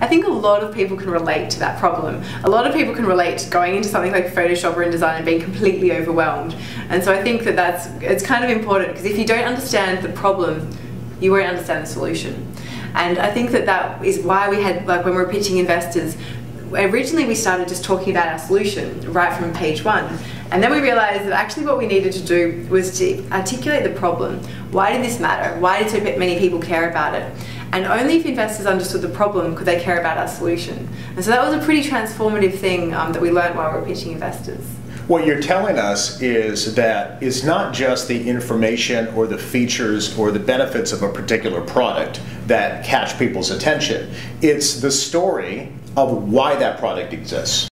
I think a lot of people can relate to that problem. A lot of people can relate to going into something like Photoshop or InDesign and being completely overwhelmed. And so I think that that's it's kind of important because if you don't understand the problem, you won't understand the solution. And I think that that is why we had like when we were pitching investors, originally we started just talking about our solution right from page one. And then we realized that actually what we needed to do was to articulate the problem. Why did this matter? Why did so many people care about it? And only if investors understood the problem could they care about our solution. And so that was a pretty transformative thing um, that we learned while we were pitching investors. What you're telling us is that it's not just the information or the features or the benefits of a particular product that catch people's attention. It's the story of why that product exists.